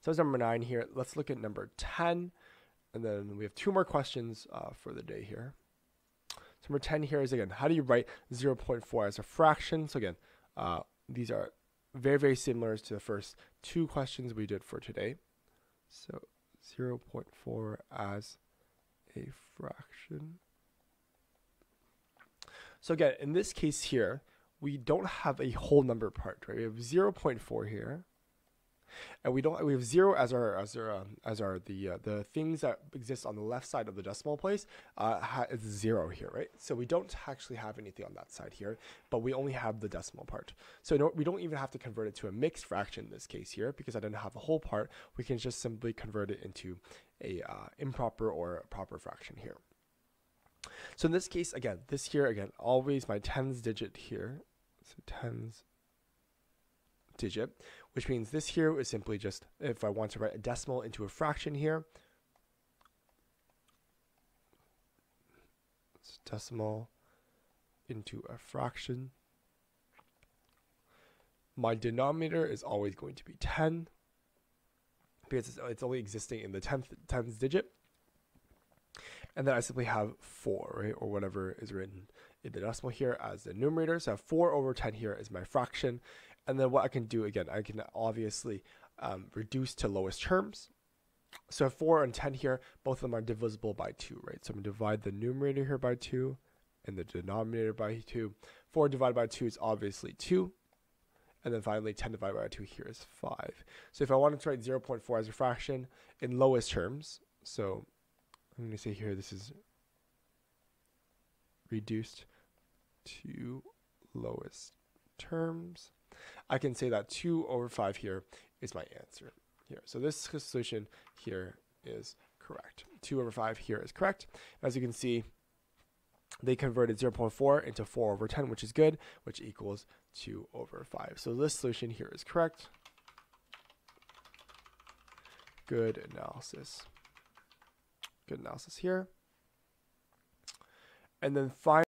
So that's number nine here. Let's look at number 10. And then we have two more questions uh, for the day here. So number 10 here is again, how do you write 0.4 as a fraction? So again, uh, these are very, very similar to the first two questions we did for today. So 0.4 as a fraction. So again, in this case here, we don't have a whole number part, right? We have 0.4 here. And we don't we have zero as our as our um, as our the uh, the things that exist on the left side of the decimal place uh, ha- is zero here, right? So we don't actually have anything on that side here, but we only have the decimal part. So no, we don't even have to convert it to a mixed fraction in this case here because I didn't have a whole part. We can just simply convert it into a uh, improper or a proper fraction here. So in this case, again, this here, again, always my tens digit here. So tens digit, which means this here is simply just, if I want to write a decimal into a fraction here, it's decimal into a fraction. My denominator is always going to be 10 because it's, it's only existing in the 10th tens digit. And then I simply have 4, right, or whatever is written in the decimal here as the numerator. So I have 4 over 10 here is my fraction. And then what I can do, again, I can obviously um, reduce to lowest terms. So 4 and 10 here, both of them are divisible by 2, right? So I'm going to divide the numerator here by 2 and the denominator by 2. 4 divided by 2 is obviously 2. And then finally, 10 divided by 2 here is 5. So if I wanted to write 0.4 as a fraction in lowest terms, so I'm going to say here this is reduced to lowest terms. I can say that 2 over 5 here is my answer here. So this solution here is correct. 2 over 5 here is correct. As you can see, they converted 0.4 into 4 over 10, which is good, which equals 2 over 5. So this solution here is correct. Good analysis. Good analysis here. And then finally,